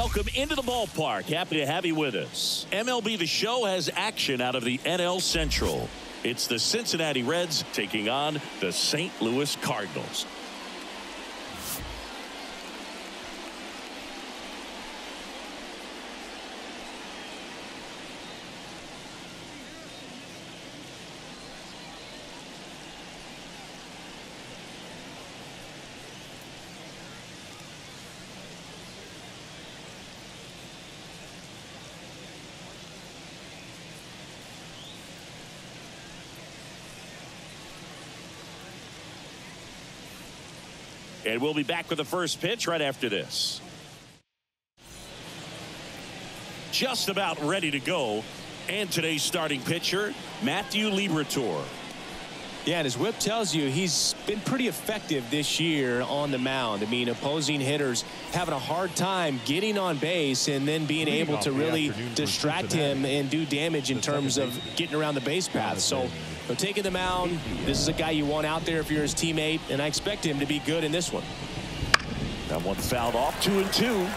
Welcome into the ballpark. Happy to have you with us. MLB The Show has action out of the NL Central. It's the Cincinnati Reds taking on the St. Louis Cardinals. And we'll be back with the first pitch right after this. Just about ready to go. And today's starting pitcher, Matthew Liberatore. Yeah, and his whip tells you he's been pretty effective this year on the mound. I mean, opposing hitters having a hard time getting on base and then being able to really distract him and do damage in terms of getting around the base path. So, so taking the mound, this is a guy you want out there if you're his teammate, and I expect him to be good in this one. That one fouled off two and two.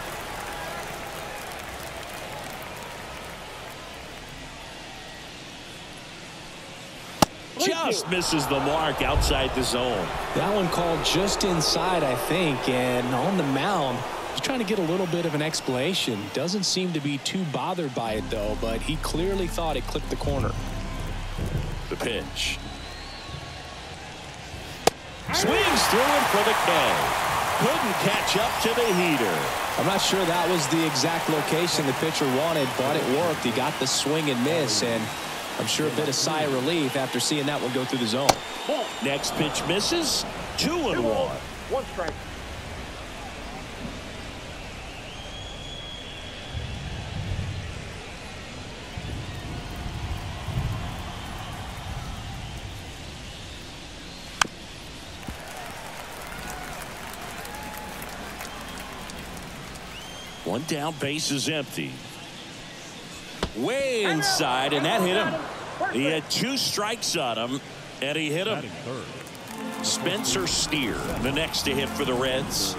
just misses the mark outside the zone. That one called just inside, I think, and on the mound, he's trying to get a little bit of an explanation. Doesn't seem to be too bothered by it, though, but he clearly thought it clipped the corner. The pitch. Swings through it for the K. Couldn't catch up to the heater. I'm not sure that was the exact location the pitcher wanted, but it worked. He got the swing and miss, and I'm sure a bit of sigh of relief after seeing that one go through the zone. Next pitch misses. Two and one. One strike. One down, base is empty way inside, and that hit him. He had two strikes on him, and he hit him. Spencer Steer, the next to hit for the Reds.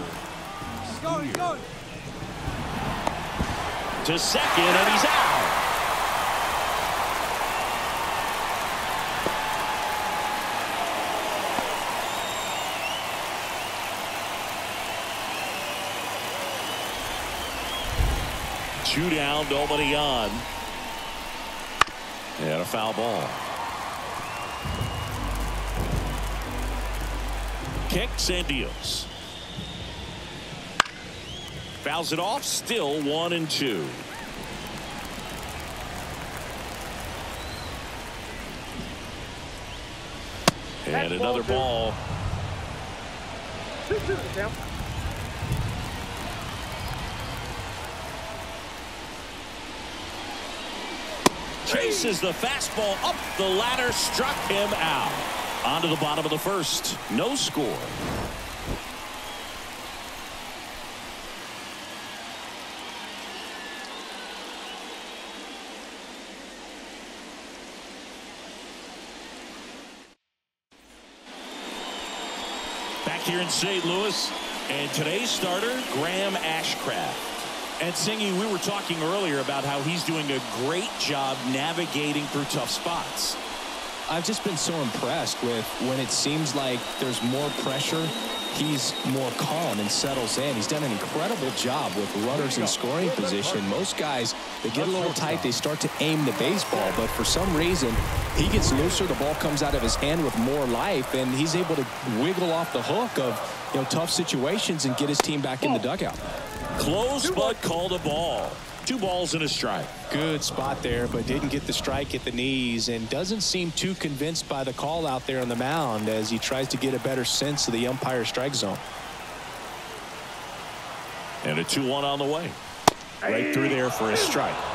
To second, and he's out. Two down, nobody on. And a foul ball. Kicks and deals. Fouls it off. Still one and two. And another ball. Chases the fastball up the ladder, struck him out. On to the bottom of the first. No score. Back here in St. Louis, and today's starter, Graham Ashcraft. And Singy, we were talking earlier about how he's doing a great job navigating through tough spots. I've just been so impressed with when it seems like there's more pressure, he's more calm and settles in. He's done an incredible job with runners in scoring position. Most guys, they get a little tight, they start to aim the baseball, but for some reason, he gets looser, the ball comes out of his hand with more life, and he's able to wiggle off the hook of you know tough situations and get his team back in the dugout. Close, but called a ball. Two balls and a strike. Good spot there, but didn't get the strike at the knees and doesn't seem too convinced by the call out there on the mound as he tries to get a better sense of the umpire strike zone. And a 2-1 on the way. Right through there for a strike.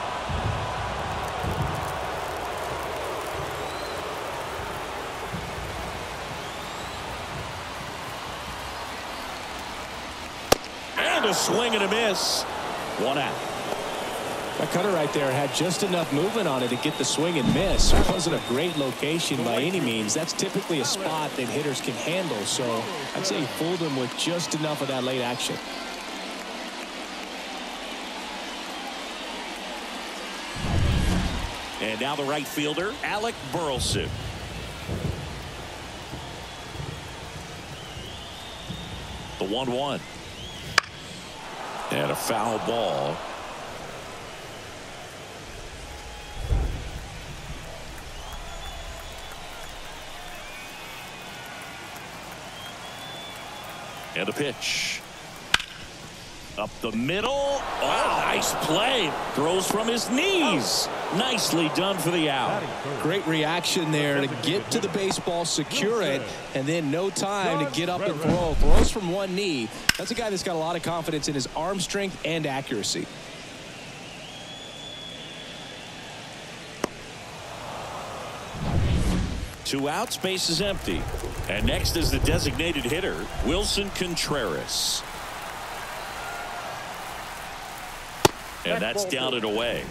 a swing and a miss. One out. That cutter right there had just enough movement on it to get the swing and miss. It wasn't a great location by any means. That's typically a spot that hitters can handle. So I'd say he fooled him with just enough of that late action. And now the right fielder, Alec Burleson. The 1-1. And a foul ball. And a pitch. Up the middle. Oh, nice play. Throws from his knees. Nicely done for the out. Great reaction there to get to the baseball, secure it, and then no time to get up and throw. Throws from one knee. That's a guy that's got a lot of confidence in his arm strength and accuracy. Two outs, base is empty. And next is the designated hitter, Willson Contreras. And that's down and away.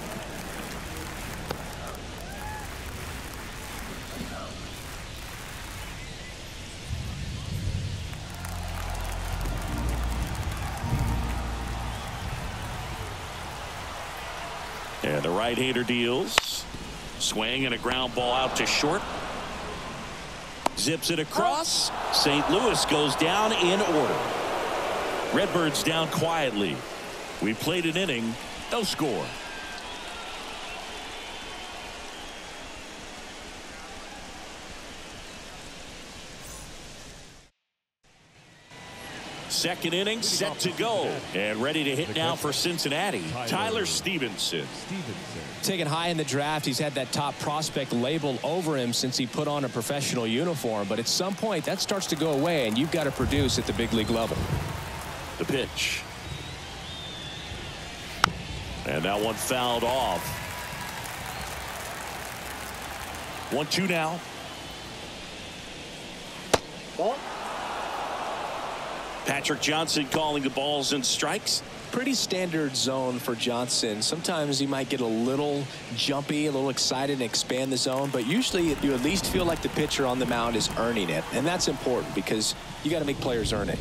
And the right-hander deals. Swing and a ground ball out to short. Zips it across. St. Louis goes down in order. Redbirds down quietly. We played an inning. No score. Second inning set to go and ready to hit now for Cincinnati. Tyler Stephenson. Taken high in the draft, he's had that top prospect label over him since he put on a professional uniform. But at some point, that starts to go away, and you've got to produce at the big league level. The pitch. And that one fouled off. One two now. Ball. Patrick Johnson calling the balls and strikes. Pretty standard zone for Johnson. Sometimes he might get a little jumpy, a little excited and expand the zone, but usually you at least feel like the pitcher on the mound is earning it. And that's important because you got to make players earn it.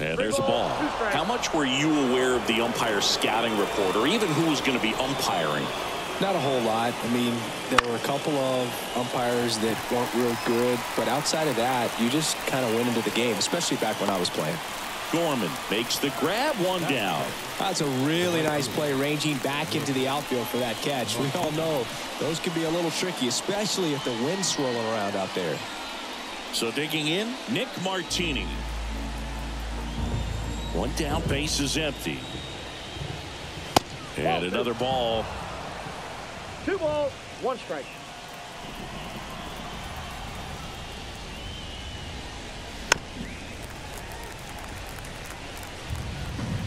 And there's a ball. How much were you aware of the umpire scouting report or even who was going to be umpiring? Not a whole lot. I mean, there were a couple of umpires that weren't real good, but outside of that, you just kind of went into the game, especially back when I was playing. Gorman makes the grab one down. That's a really nice play ranging back into the outfield for that catch. We all know those can be a little tricky, especially if the wind's swirling around out there. So digging in, Nick Martini. One down, base is empty. And another ball. Two balls, one strike.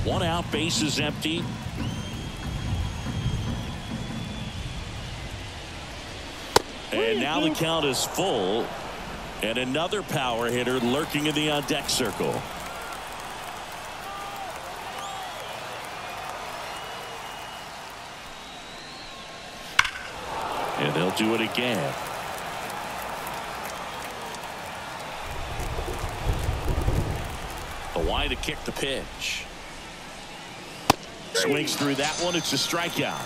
One out, base is empty. And now the count is full. And another power hitter lurking in the on deck circle. And they'll do it again. The wide to kick the pitch. Swings through that one. It's a strikeout.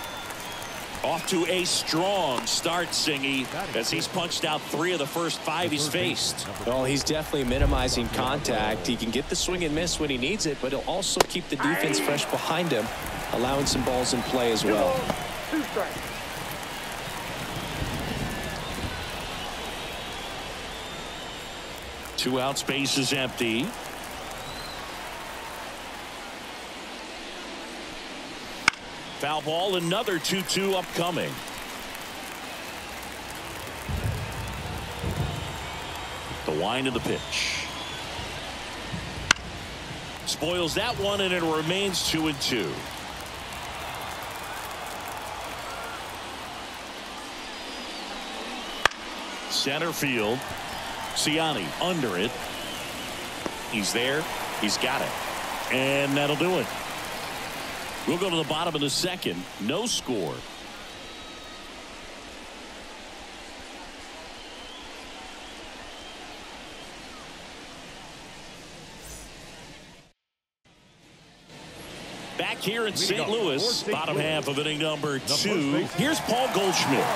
Off to a strong start, Singy, as he's punched out three of the first five he's faced. Well, he's definitely minimizing contact. He can get the swing and miss when he needs it, but he'll also keep the defense fresh behind him, allowing some balls in play as well. two strikes. Two out, space is empty. Foul ball, another 2-2 upcoming. The wind of the pitch. Spoils that one, and it remains 2 and 2. Center field. Siani under it. He's there. He's got it. And that'll do it. We'll go to the bottom of the second. No score. Back here in St. Louis, bottom half of inning number two. Here's Paul Goldschmidt.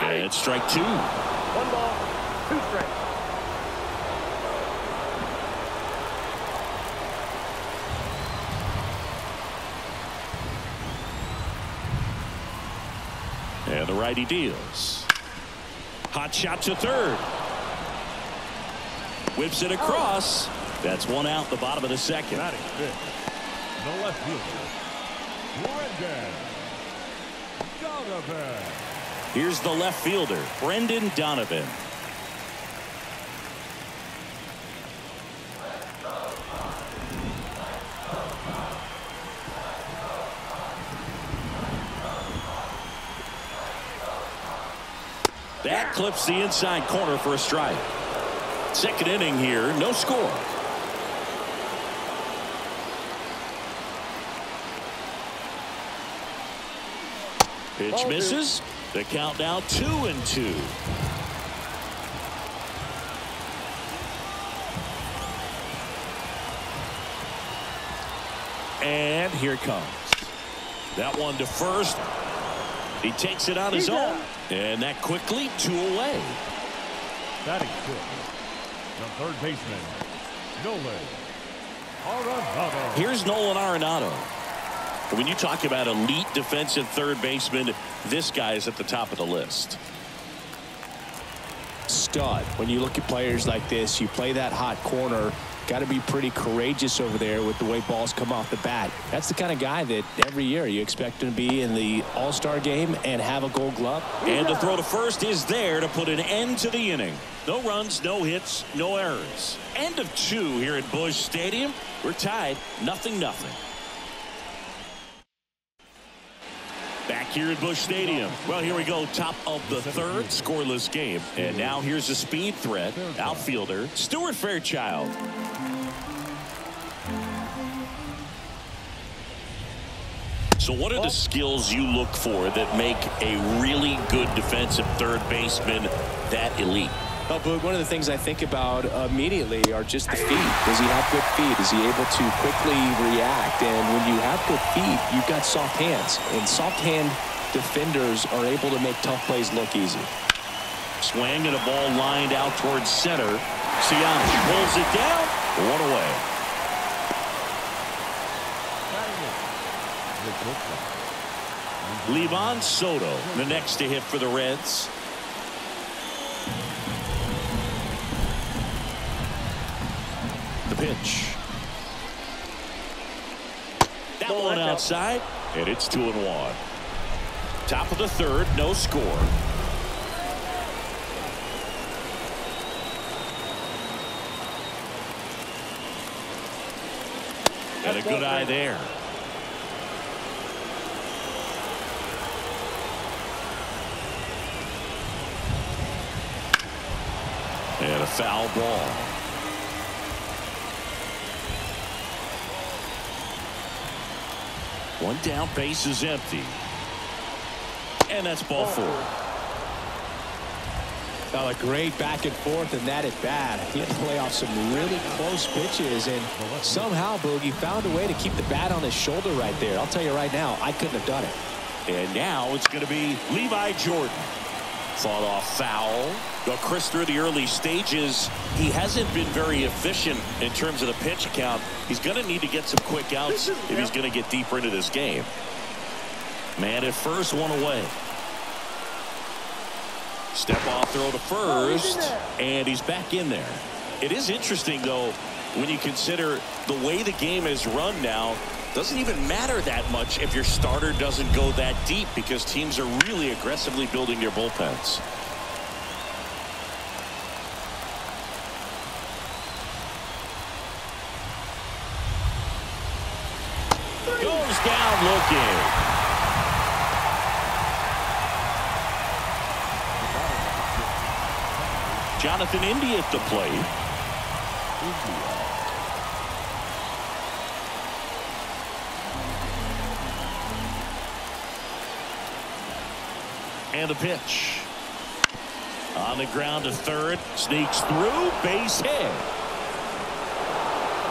And strike two. One ball, two strikes. And the righty deals. Hot shot to third. Whips it across. That's one out the bottom of the second. Left fielder, Donovan. Here's the left fielder, Brendan Donovan. That clips the inside corner for a strike. Second inning here, no score. Pitch misses. The count now two and two. And here comes. That one to first. He takes it on his own. And that quickly two away. That is good. the third baseman, Nolan Arenado. Here's Nolan Arenado. When you talk about elite defensive third baseman, this guy is at the top of the list. Stud. When you look at players like this, you play that hot corner. Got to be pretty courageous over there with the way balls come off the bat. That's the kind of guy that every year you expect him to be in the All-Star game and have a gold glove. And the throw to first is there to put an end to the inning. No runs, no hits, no errors. End of two here at Busch Stadium. We're tied, nothing, nothing. Back here at Busch Stadium. Well, here we go. Top of the third, scoreless game. And now here's the speed threat. Outfielder, Stuart Fairchild. So what are the skills you look for that make a really good defensive third baseman that elite? Oh, but one of the things I think about immediately are just the feet. Does he have good feet? Is he able to quickly react? And when you have good feet, you've got soft hands. And soft hand defenders are able to make tough plays look easy. Swing and a ball lined out towards center. Siani pulls it down. One away. Livan Soto, the next to hit for the Reds. Pitch. That Ball one outside, and it's two and one. Top of the third, no score. And a good eye there. And a foul ball. One down, base is empty. And that's ball four. Well, a great back and forth and that at bat. He had to play off some really close pitches and somehow Boogie found a way to keep the bat on his shoulder right there. I'll tell you right now, I couldn't have done it. And now it's going to be Levi Jordan. Fought off foul. Well, Chris, through the early stages, he hasn't been very efficient in terms of the pitch count. He's going to need to get some quick outs if he's going to get deeper into this game. Man at first, one away. Step off throw to Oh, he's first, there. and he's back in there. It is interesting, though, when you consider the way the game is run now, doesn't even matter that much if your starter doesn't go that deep because teams are really aggressively building their bullpens. Goes down looking. Jonathan India at the plate. And a pitch. On the ground to third. Sneaks through. Base hit.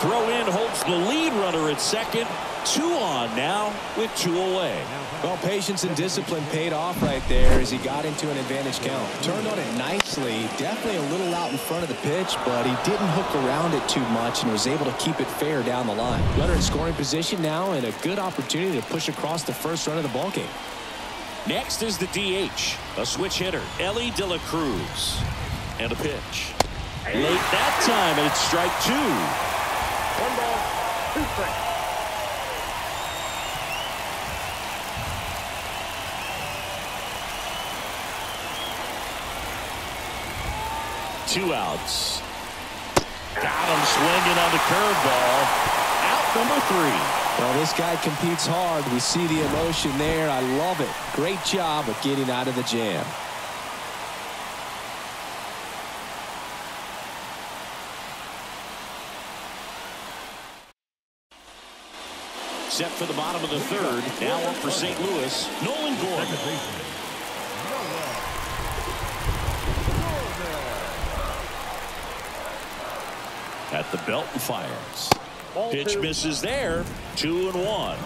Throw in holds the lead runner at second. Two on now with two away. Well, patience and discipline paid off right there as he got into an advantage count. Turned on it nicely. Definitely a little out in front of the pitch, but he didn't hook around it too much and was able to keep it fair down the line. Runner in scoring position now and a good opportunity to push across the first run of the ballgame. Next is the DH, a switch hitter, Elly De La Cruz. And a pitch. Late that time, and it's strike two. One ball, two strikes. Two outs. Got him swinging on the curveball. Out number three. Well, this guy competes hard. We see the emotion there. I love it. Great job of getting out of the jam. Set for the bottom of the third. Now up for St. Louis. Nolan. Noah At the belt and fires. Pitch misses there. Two and one.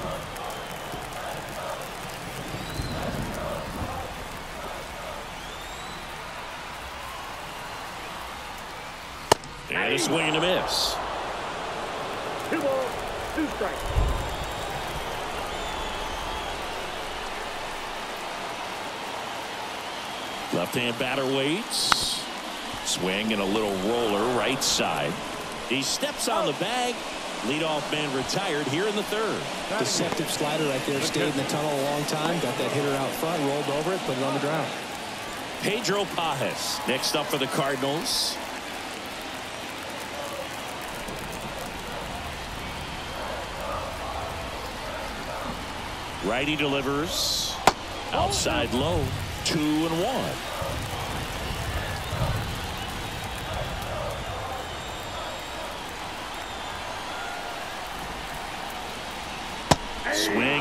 And a swing and a miss. Two balls, two strikes. Left-hand batter waits. Swing and a little roller right side. He steps on the bag. Leadoff man retired here in the third. Deceptive slider right there. Stayed in the tunnel a long time. Got that hitter out front. Rolled over it. Put it on the ground. Pedro Pagés next up for the Cardinals. Righty delivers. Outside low. Two and one.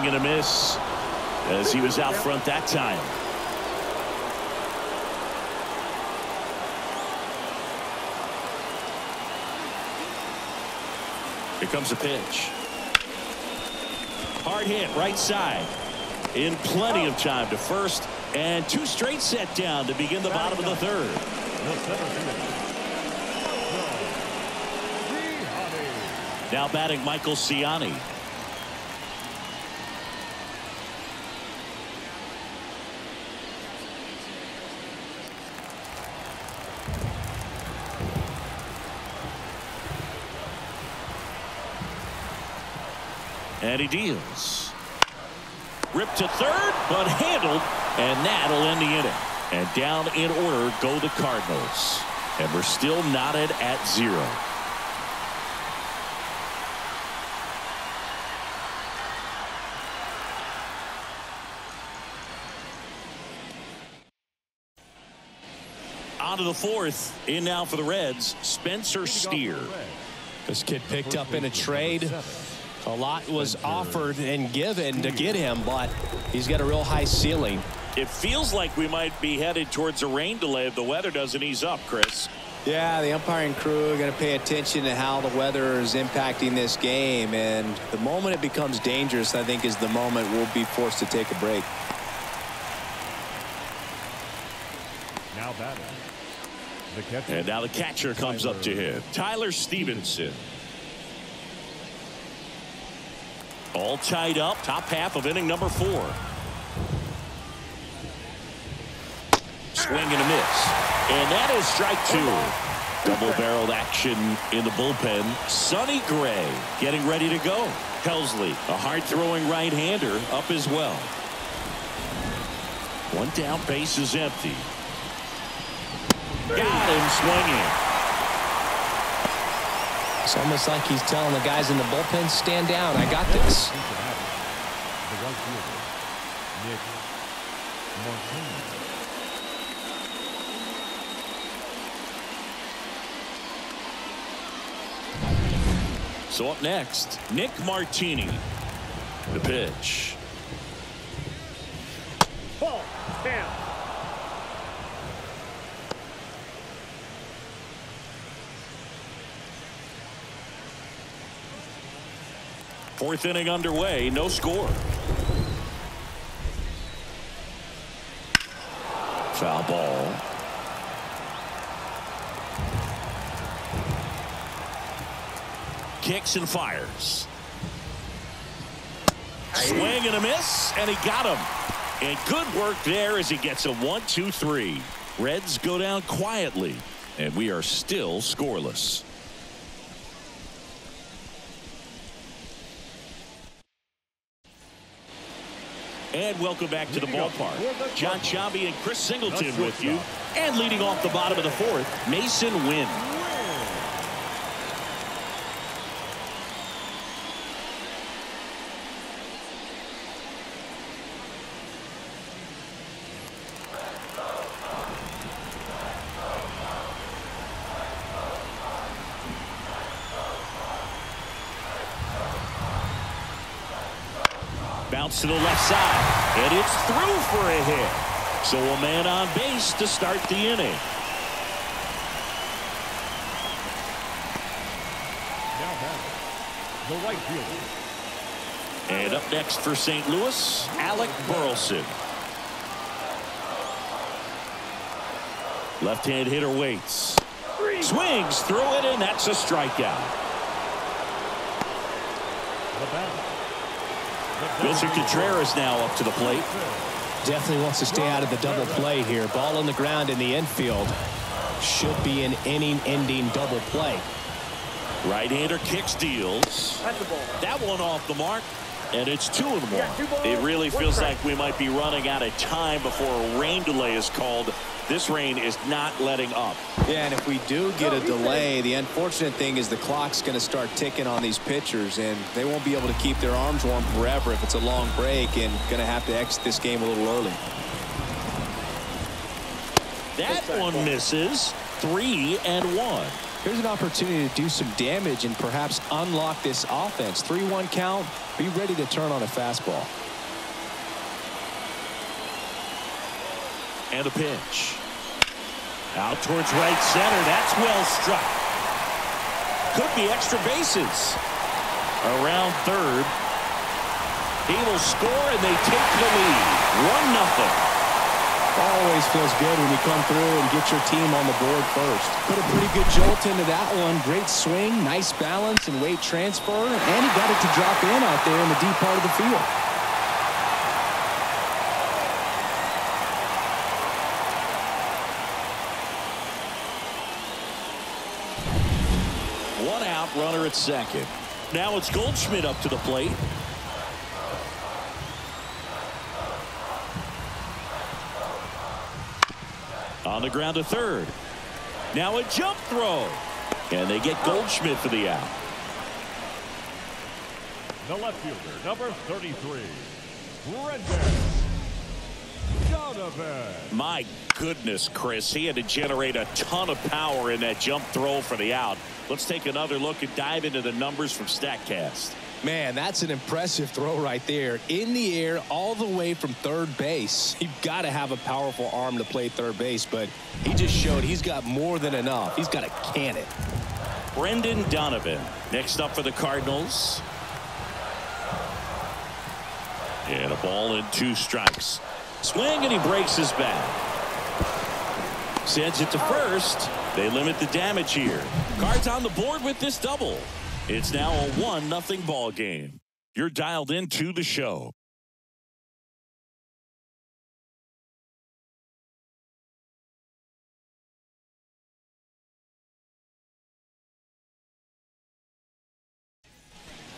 Swing and a miss as he was out front that time. Here comes a pitch. Hard hit right side. In plenty of time to first and two straight set down to begin the bottom of the third. Now batting Michael Siani. And he deals. Ripped to third, but handled, and that'll end the inning. And down in order go the Cardinals. And we're still knotted at zero. On to the fourth. In now for the Reds, Spencer Steer. This kid picked up in a trade. A lot was offered and given to get him, but he's got a real high ceiling. It feels like we might be headed towards a rain delay if the weather doesn't ease up, Chris. Yeah, the umpiring crew are going to pay attention to how the weather is impacting this game. And the moment it becomes dangerous, I think, is the moment we'll be forced to take a break. Now batting. The catcher. And now the catcher comes up to him. Tyler Stephenson. All tied up. Top half of inning number four. Swing and a miss. And that is strike two. Double-barreled action in the bullpen. Sonny Gray getting ready to go. Helsley, a hard-throwing right-hander, up as well. One down, base is empty. Got him swinging. It's almost like he's telling the guys in the bullpen, stand down. I got this. Into batting. The right fielder. Nick Martinez. So up next, Nick Martini. The pitch. Ball, down. Fourth inning underway, no score. Foul ball. Kicks and fires. Swing and a miss, and he got him. And good work there as he gets a one, two, three. Reds go down quietly, and we are still scoreless. And welcome back to the ballpark. John Sciambi and Chris Singleton with you. And leading off the bottom of the fourth, Masyn Winn. Bounce to the left side. And it's through for a hit. So a man on base to start the inning. Now the right fielder. And up next for St. Louis, Alec Burleson. Left-hand hitter waits. Swings through it, and that's a strikeout. The. Willson Contreras now up to the plate. Definitely wants to stay out of the double play here. Ball on the ground in the infield. Should be an inning-ending double play. Right-hander kicks deals. That's the ball. That one off the mark. And it's two and Yeah, two one. It really feels like we might be running out of time before a rain delay is called. This rain is not letting up. Yeah, and if we do get a delay, the unfortunate thing is the clock's going to start ticking on these pitchers, and they won't be able to keep their arms warm forever if it's a long break and going to have to exit this game a little early. That one misses. Three and one. Here's an opportunity to do some damage and perhaps unlock this offense. 3-1 count. Be ready to turn on a fastball. And a pitch. Out towards right center. That's well struck. Could be extra bases. Around third. He will score and they take the lead. One nothing. Always feels good when you come through and get your team on the board first. Put a pretty good jolt into that one. Great swing, nice balance and weight transfer. And he got it to drop in out there in the deep part of the field. One out, runner at second. Now it's Goldschmidt up to the plate. On the ground to third. Now a jump throw. And they get Goldschmidt for the out. The left fielder, number 33, Brendan. My goodness, Chris. He had to generate a ton of power in that jump throw for the out. Let's take another look and dive into the numbers from StatCast. Man, that's an impressive throw right there. In the air, all the way from third base. You've got to have a powerful arm to play third base, but he just showed he's got more than enough. He's got a cannon. Brendan Donovan next up for the Cardinals. And a ball and two strikes. Swing and he breaks his back. Sends it to first. They limit the damage here. Cards on the board with this double. It's now a one nothing ball game. You're dialed into the show.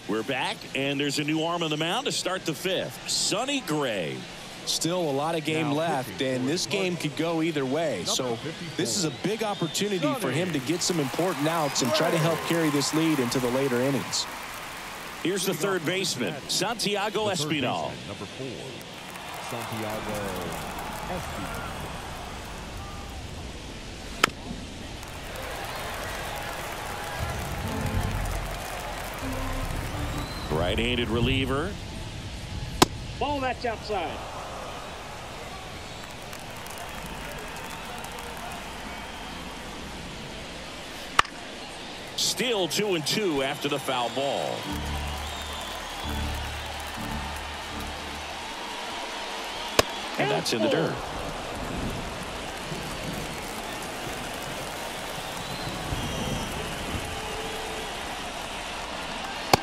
We're back, and there's a new arm on the mound to start the fifth. Sonny Gray. Still a lot of game Now left, pitching and this game could go either way. So 54. this is a big opportunity for him to get some important outs and try to help carry this lead into the later innings. Here's the third baseman, Santiago The Espinal. Number four, Santiago Espinal. Right-handed reliever. Ball that's outside. Still two and two after the foul ball. And that's in the dirt.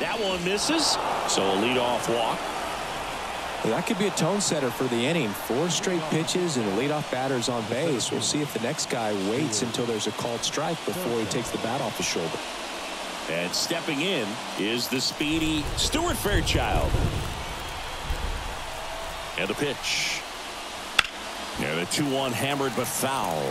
That one misses. So a leadoff walk. That could be a tone setter for the inning. Four straight pitches and the leadoff batter's on base. We'll see if the next guy waits until there's a called strike before he takes the bat off the shoulder. And stepping in is the speedy Stuart Fairchild. And the pitch. And a 2-1 hammered but foul.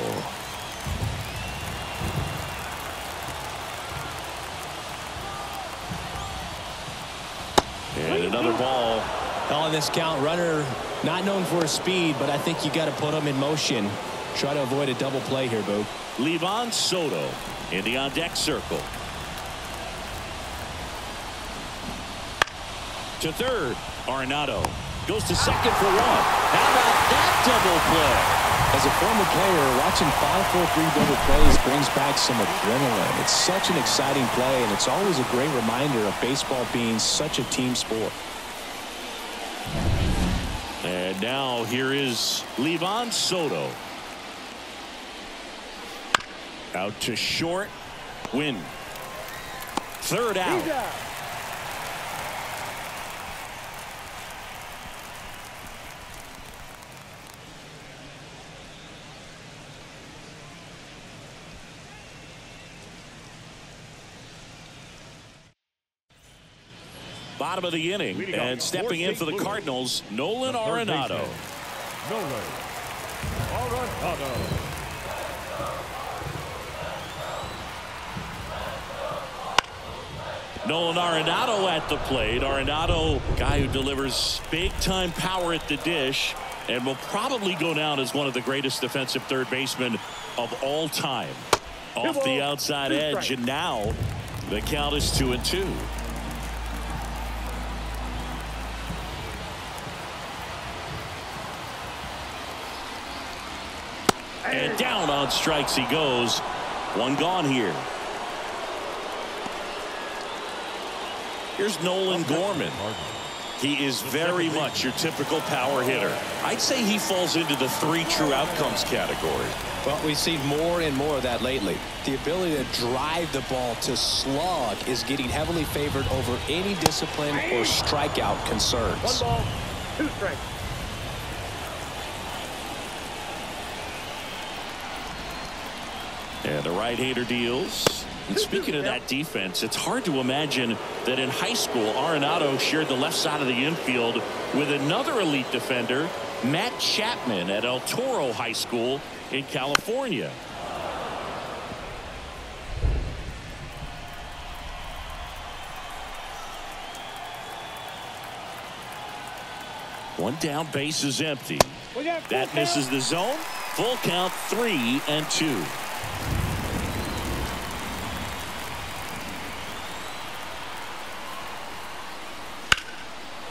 And another ball. On this count, runner not known for his speed, but I think you got to put him in motion. Try to avoid a double play here, Boo. Livan Soto in the on deck circle. To third, Arenado goes to second for one. How about that double play? As a former player, watching 5-4-3 double plays brings back some adrenaline. It's such an exciting play, and it's always a great reminder of baseball being such a team sport. Now here is Livan Soto. Out to short. Win. Third out. Bottom of the inning and stepping in for the Cardinals, Nolan Arenado. Nolan Arenado. Nolan Arenado at the plate. Arenado, guy who delivers big time power at the dish and will probably go down as one of the greatest defensive third basemen of all time. Off the outside edge and now the count is two and two. And down on strikes he goes. One gone here. Here's Nolan Gorman. He is very much your typical power hitter. I'd say he falls into the three true outcomes category. Well, we've seen more and more of that lately. The ability to drive the ball to slug is getting heavily favored over any discipline or strikeout concerns. One ball, two strikes. And the right-hander deals. And speaking of that defense, it's hard to imagine that in high school, Arenado shared the left side of the infield with another elite defender, Matt Chapman at El Toro High School in California. One down, base is empty. We got full That misses the zone. Full count, three and two.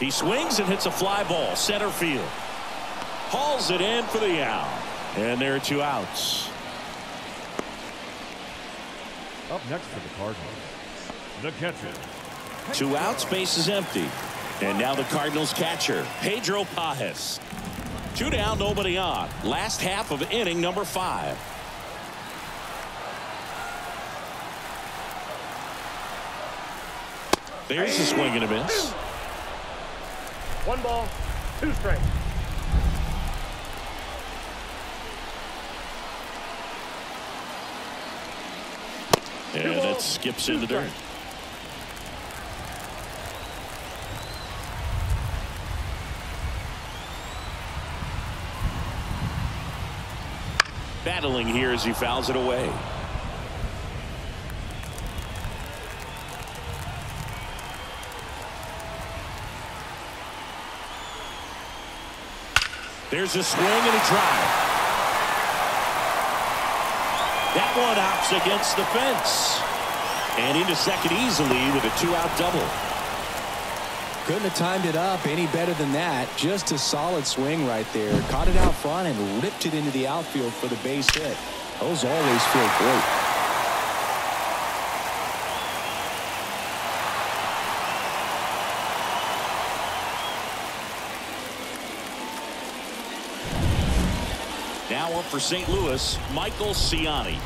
He swings and hits a fly ball center field. Hauls it in for the out. And there are two outs. Up next for the Cardinals. The catcher. Two outs, base is empty. And now the Cardinals catcher, Pedro Pagés. Two down, nobody on. Last half of inning number five. There's the swing and a miss. One ball, two strikes. And that skips in the dirt. Battling here as he fouls it away. There's a swing and a drive. That one hops against the fence. And into second easily with a two-out double. Couldn't have timed it up any better than that. Just a solid swing right there. Caught it out front and ripped it into the outfield for the base hit. Those always feel great. Now up for St. Louis, Michael Siani.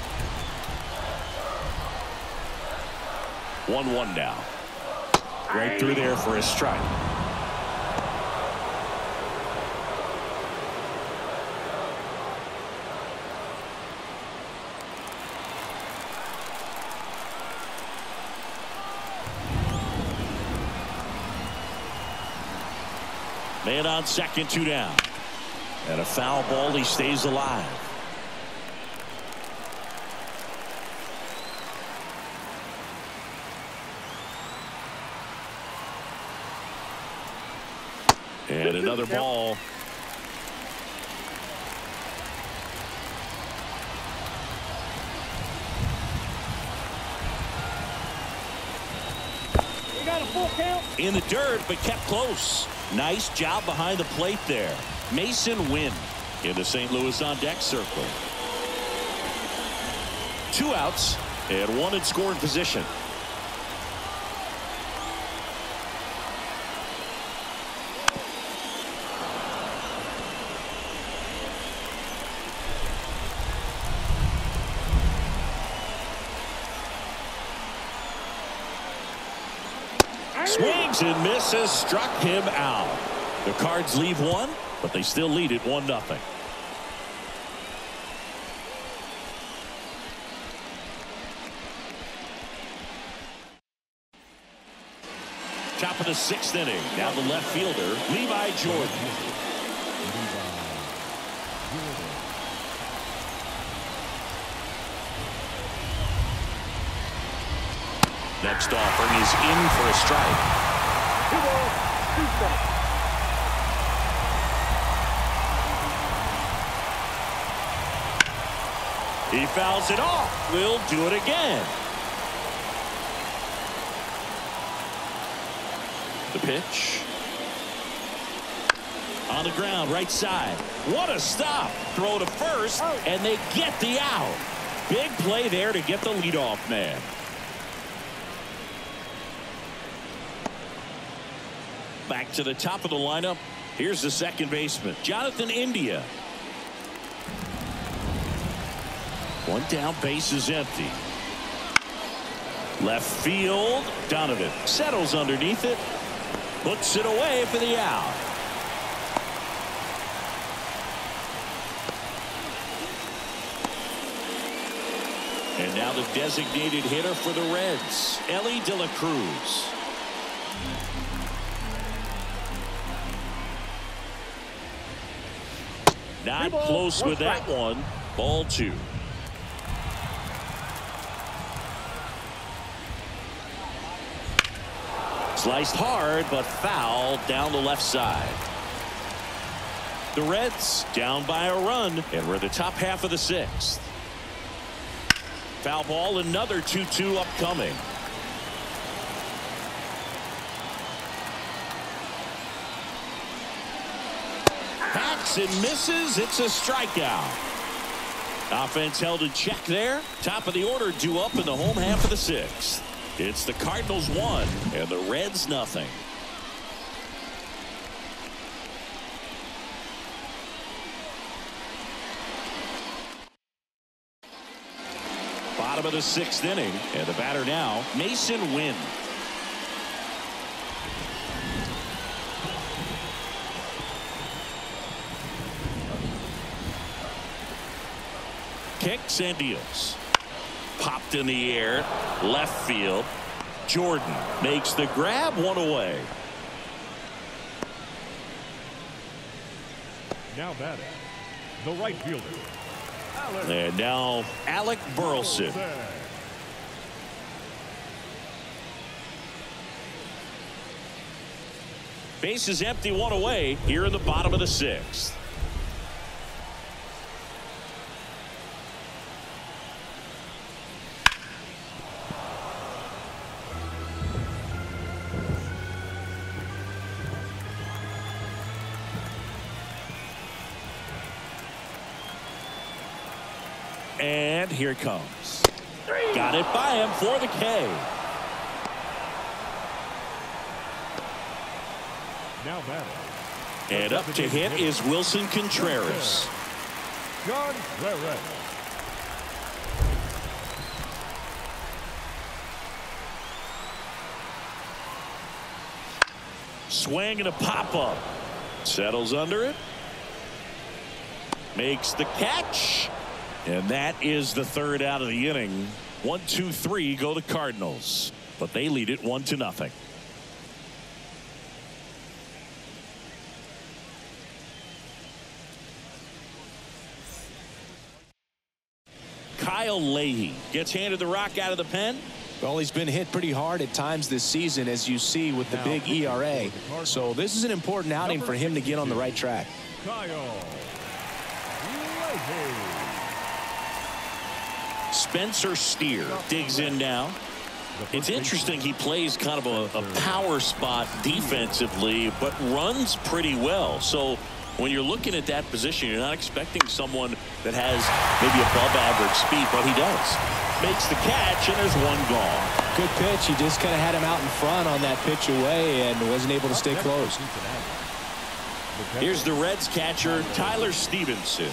1-1 now. Right through there for a strike. Man on second, two down. And a foul ball, he stays alive. And another ball. We got a full count. in the dirt, but kept close. Nice job behind the plate there. Masyn Winn in the St. Louis on deck circle. Two outs and one in scoring position. Swings and misses, struck him out. The Cards leave one, but they still lead it 1 nothing. Top of the sixth inning. Now the left fielder, Levi Jordan. Next offering is in for a strike. Two two strikes. He fouls it off. We'll do it again. The pitch. On the ground, right side. What a stop. Throw to first, and they get the out. Big play there to get the leadoff man. Back to the top of the lineup. Here's the second baseman, Jonathan India. One down, base is empty. Left field, Donovan settles underneath it, puts it away for the out. And now the designated hitter for the Reds, Elly De La Cruz. Not close with that one. Ball two. Sliced hard, but foul down the left side. The Reds down by a run, and we're the top half of the sixth. Foul ball, another 2-2 upcoming. Hacks and misses. It's a strikeout. Offense held in check there. Top of the order due up in the home half of the sixth. It's the Cardinals one and the Reds nothing. Bottom of the sixth inning and the batter now Masyn Winn. Kicks and deals. In the air. Left field. Jordan makes the grab one away. Now batting, the right fielder, Alex And now Alec Burleson. Burleson. Base is empty one away here in the bottom of the sixth. Here it comes. Got it by him for the K. Now batting, And up to hit is Willson Contreras. Contreras. Swing and a pop up. Settles under it. Makes the catch. And that is the third out of the inning. One, two, three go to Cardinals. But they lead it one to nothing. Kyle Leahy gets handed the rock out of the pen. Well, he's been hit pretty hard at times this season, as you see with the big ERA. So this is an important outing for him to get on the right track. Kyle Leahy. Spencer Steer digs in now. It's interesting he plays kind of a, a, power spot defensively, but runs pretty well. So when you're looking at that position, you're not expecting someone that has maybe above average speed, but he does. Makes the catch, and there's one gone. Good pitch. He just kind of had him out in front on that pitch away and wasn't able to stay close. Here's the Reds catcher, Tyler Stephenson.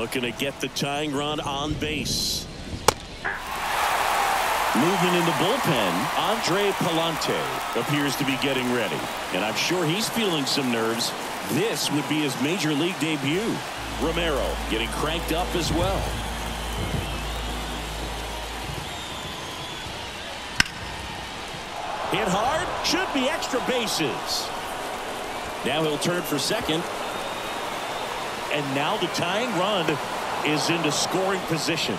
Looking to get the tying run on base. Movement in the bullpen, Andre Pallante appears to be getting ready. And I'm sure he's feeling some nerves. This would be his major league debut. Romero getting cranked up as well. Hit hard, should be extra bases. Now he'll turn for second. And now the tying run is into scoring position.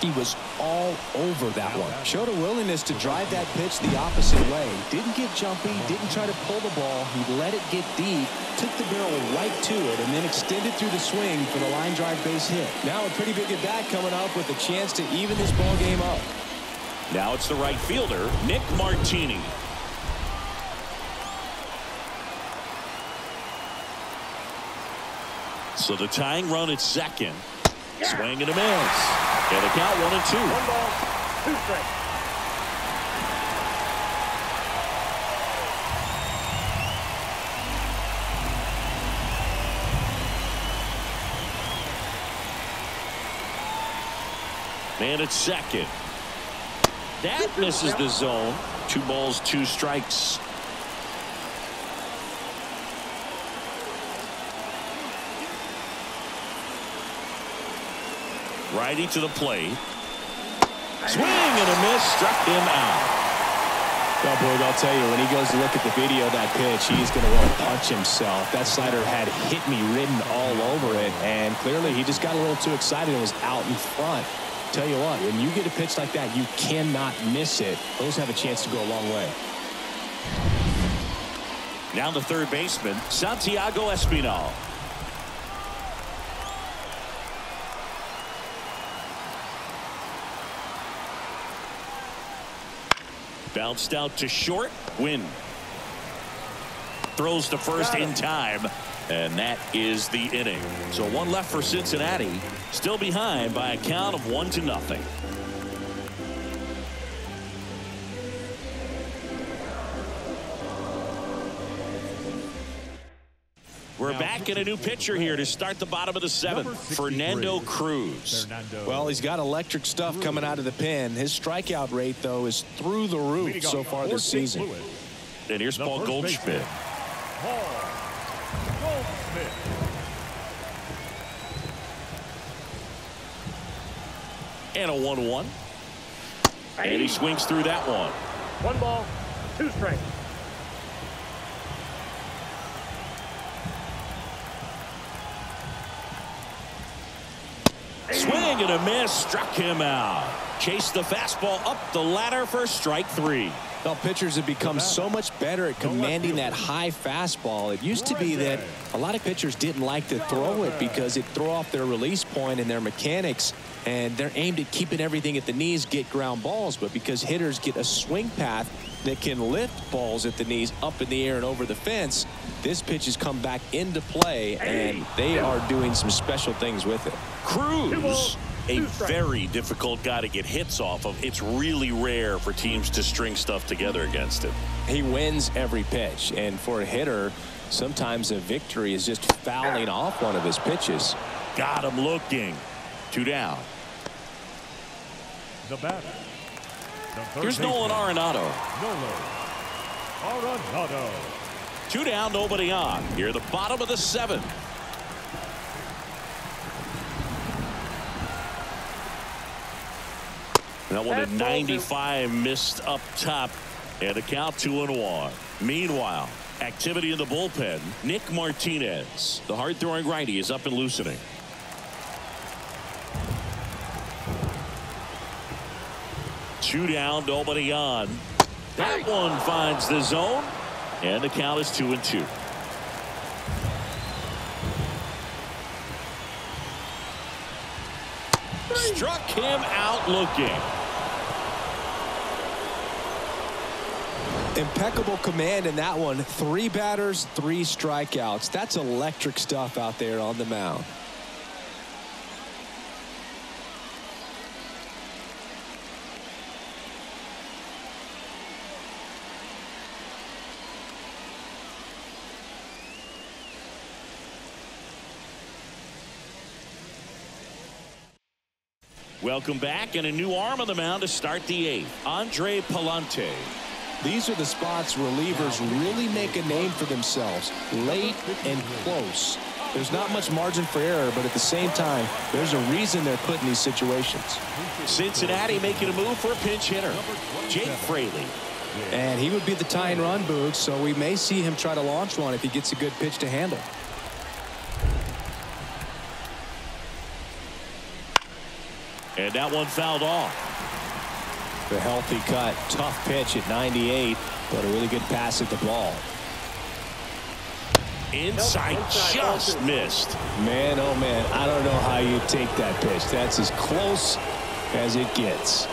He was all over that one. Showed a willingness to drive that pitch the opposite way. Didn't get jumpy, didn't try to pull the ball. He let it get deep, took the barrel right to it, and then extended through the swing for the line drive base hit. Now a pretty big at bat coming up with a chance to even this ball game up. Now it's the right fielder, Nick Martini. So the tying run at second. Swing and a miss. And a count one and two. One ball, two strikes. Man at second. That misses the zone. Two balls, two strikes. Righty to the plate. Swing and a miss. Struck him out. Well, boy, I'll tell you, when he goes to look at the video of that pitch, he's going to want to punch himself. That slider had hit me written all over it, and clearly he just got a little too excited and was out in front. Tell you what, when you get a pitch like that, you cannot miss it. Those have a chance to go a long way. Now the third baseman, Santiago Espinal. Bounced out to short. Win. Throws to first in time. And that is the inning. So one left for Cincinnati. Still behind by a count of one to nothing. We're back in a new pitcher here to start the bottom of the seventh. Fernando Cruz. Well, he's got electric stuff coming out of the pen. His strikeout rate, though, is through the roof so far this season. And here's Paul Goldschmidt. And a 1-1. And he swings through that one. One ball, two strikes. Swing and a miss. Struck him out. Chased the fastball up the ladder for strike three. Well, pitchers have become so much better at commanding that high fastball. It used to be that a lot of pitchers didn't like to throw it because it throw off their release point and their mechanics. And they're aimed at keeping everything at the knees, get ground balls. But because hitters get a swing path that can lift balls at the knees up in the air and over the fence, this pitch has come back into play, and they are doing some special things with it. Cruz a very difficult guy to get hits off of. It's really rare for teams to string stuff together against him. He wins every pitch, and for a hitter, sometimes a victory is just fouling off one of his pitches. Got him looking. Two down. The batter. The Here's Nolan baseman, Arenado. Nolan Arenado. Two down, nobody on. Here the bottom of the seventh. That one at 95 missed up top and a count two and one. Meanwhile, activity in the bullpen. Nick Martinez, the hard throwing righty, is up and loosening. Two down, nobody on. That one finds the zone, and the count is two and two. Struck him out looking. Impeccable command in that one. Three batters, three strikeouts. That's electric stuff out there on the mound. Welcome back, and a new arm on the mound to start the eighth. Andre Pallante. These are the spots relievers really make a name for themselves. Late and close. There's not much margin for error, but at the same time, there's a reason they're put in these situations. Cincinnati making a move for a pinch hitter. Jake Fraley. And he would be the tying run, Boog, so we may see him try to launch one if he gets a good pitch to handle. And that one fouled off. The healthy cut. Tough pitch at 98, but a really good pass at the ball. Inside just missed. Man, oh man, I don't know how you take that pitch. That's as close as it gets.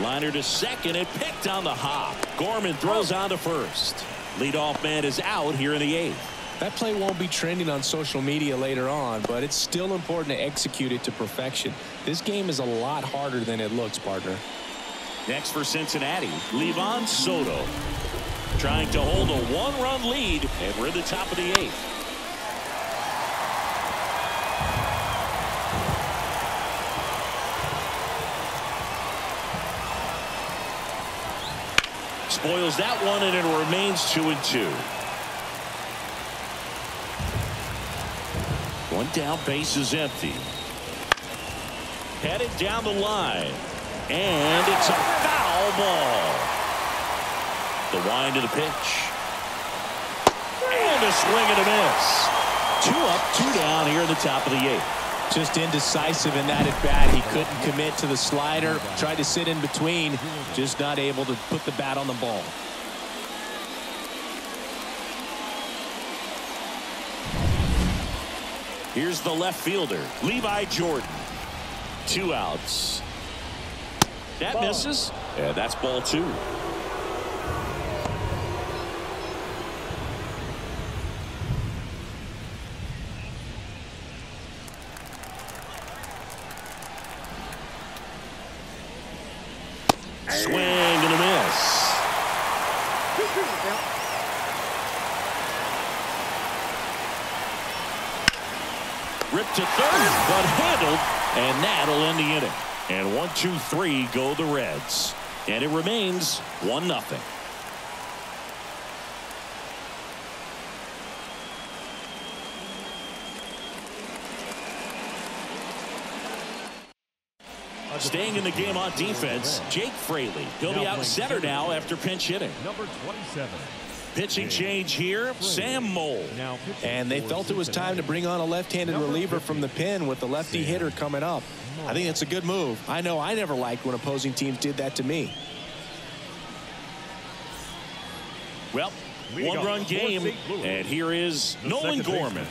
Liner to second and picked on the hop. Gorman throws on to first. Leadoff man is out here in the eighth. That play won't be trending on social media later on, but it's still important to execute it to perfection. This game is a lot harder than it looks, partner. Next for Cincinnati, Livan Soto. Trying to hold a one-run lead, and we're at the top of the eighth. Spoils that one, and it remains two and two. One down, base is empty. Headed down the line. And it's a foul ball. The wind of the pitch. And a swing and a miss. Two up, two down here in the top of the eighth. Just indecisive in that at bat. He couldn't commit to the slider. Tried to sit in between. Just not able to put the bat on the ball. Here's the left fielder, Levi Jordan. Two outs. That Ball. misses. Yeah, that's ball two. Swing and a miss. Ripped to third, but handled, and that'll end the inning. And one, two, three go the Reds. And it remains one nothing. Staying in the game on defense, Jake Fraley. He'll be out center now after pinch hitting. Number 27. Pitching change here, Sam Moll. And they felt it was time to bring on a left-handed reliever from the pen with the lefty hitter coming up. I think it's a good move. I know I never liked when opposing teams did that to me. Well, one-run game, and here is Nolan Gorman.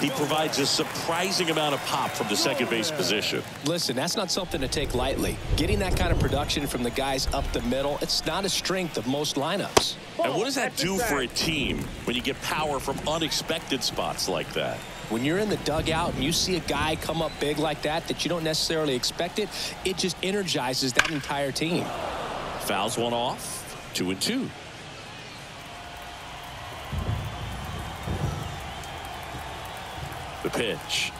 he provides a surprising amount of pop from the second base position. Listen, that's not something to take lightly. Getting that kind of production from the guys up the middle, it's not a strength of most lineups. And what does that do for a team when you get power from unexpected spots like that? When you're in the dugout and you see a guy come up big like that that you don't necessarily expect it, it just energizes that entire team. Fouls one off, two and two. The pitch.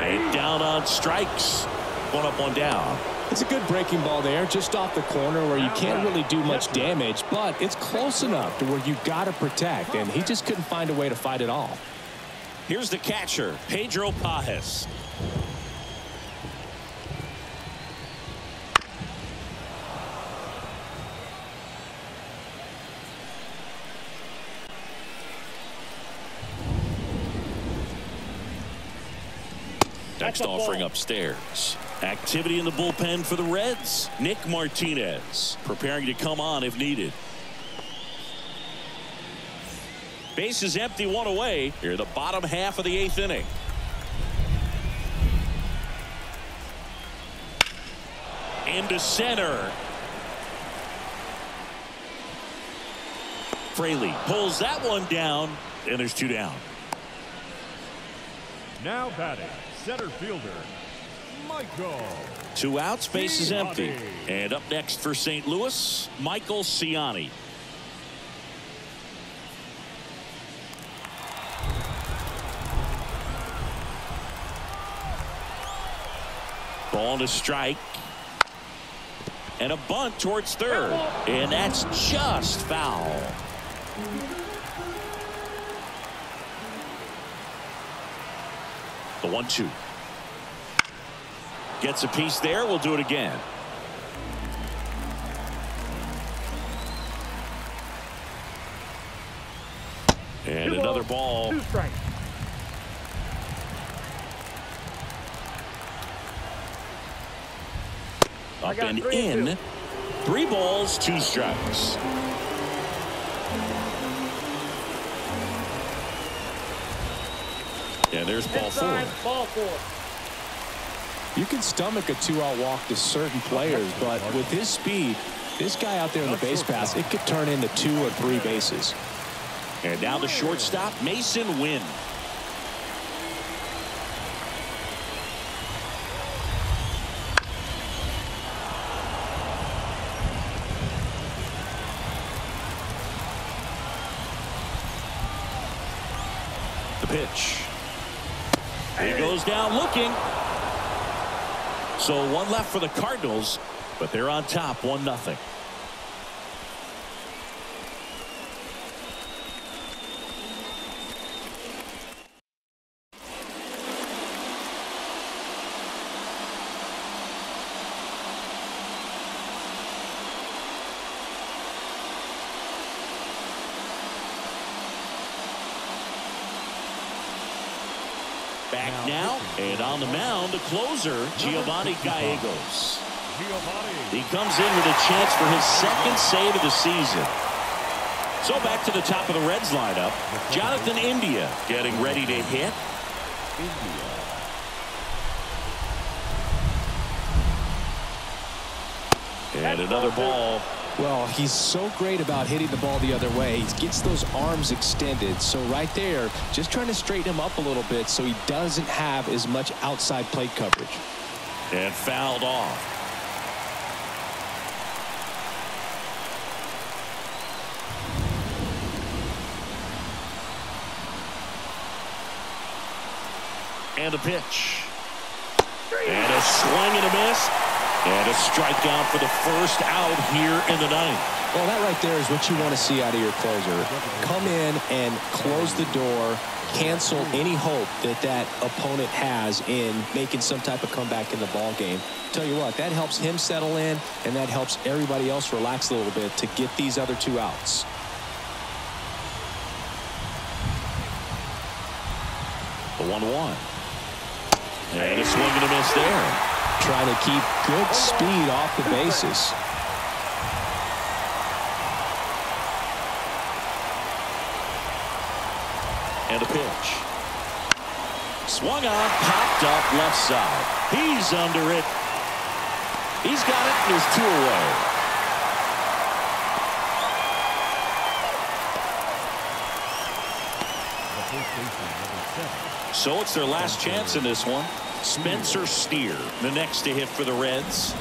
And down on strikes. One up, one down. It's a good breaking ball there, just off the corner where you can't really do much damage, but it's close enough to where you got to protect, and he just couldn't find a way to fight it off. Here's the catcher, Pedro Pagés. Next offering upstairs. Activity in the bullpen for the Reds. Nick Martinez preparing to come on if needed. Base is empty, one away. Here, the bottom half of the eighth inning. Into center. Fraley pulls that one down, and there's two down. Now batting, center fielder, Michael. Two outs, base is empty. And up next for St. Louis, Michael Siani. Ball to strike. And a bunt towards third. And that's just foul. The one two. Gets a piece there. We'll do it again. And Two another balls, ball. Two strikes. Up and three in. two. Three balls, two strikes. And there's ball four. Ball four. You can stomach a two-out walk to certain players, but with his speed, this guy out there in the base pass, it could turn into two or three bases. And now the shortstop, Masyn Winn. The pitch. He goes down looking. So one left for the Cardinals, but they're on top, one nothing. Back now, and on the mound, the closer, Giovanni Gallegos. He comes in with a chance for his second save of the season. So back to the top of the Reds lineup. Jonathan India getting ready to hit. And another ball. Well, he's so great about hitting the ball the other way. He gets those arms extended. So right there, just trying to straighten him up a little bit so he doesn't have as much outside plate coverage. And fouled off. And a pitch. And a swing and a miss. And a strikeout for the first out here in the ninth. Well, that right there is what you want to see out of your closer. Come in and close the door, cancel any hope that that opponent has in making some type of comeback in the ball game. Tell you what, that helps him settle in, and that helps everybody else relax a little bit to get these other two outs. The 1-1. And a swing and a miss there. Trying to keep good speed off the bases. And a pitch. Swung on, popped up left side. He's under it. He's got it. There's two away. The first baseman, number seven. So it's their last chance in this one. Spencer Steer, the next to hit for the Reds.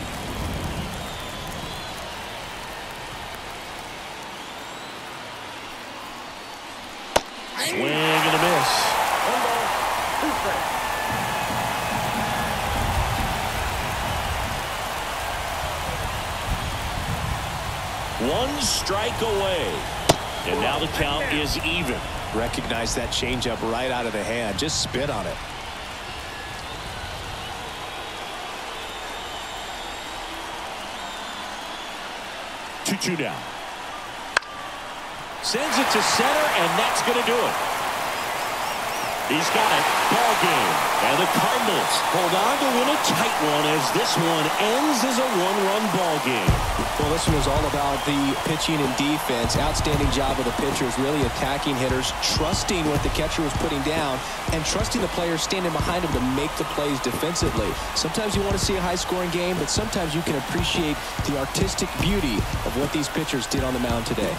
Swing and a miss. One. One strike away. And now the count is even. Recognize that changeup right out of the hand. Just spit on it. Two down. Sends it to center, and that's going to do it. He's got it. Ball game. And the Cardinals hold on to win a tight one as this one ends as a one-run ball game. Well, this one was all about the pitching and defense. Outstanding job of the pitchers, really attacking hitters, trusting what the catcher was putting down, and trusting the players standing behind him to make the plays defensively. Sometimes you want to see a high-scoring game, but sometimes you can appreciate the artistic beauty of what these pitchers did on the mound today.